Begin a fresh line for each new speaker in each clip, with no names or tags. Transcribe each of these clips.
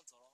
那走了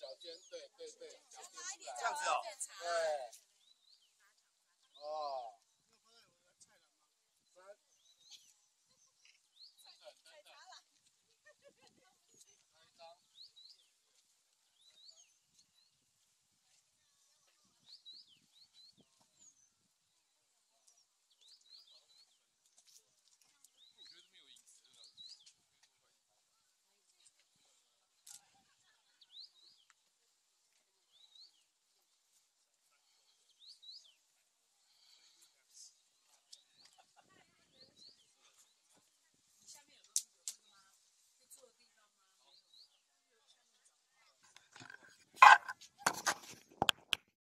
脚尖，对对对，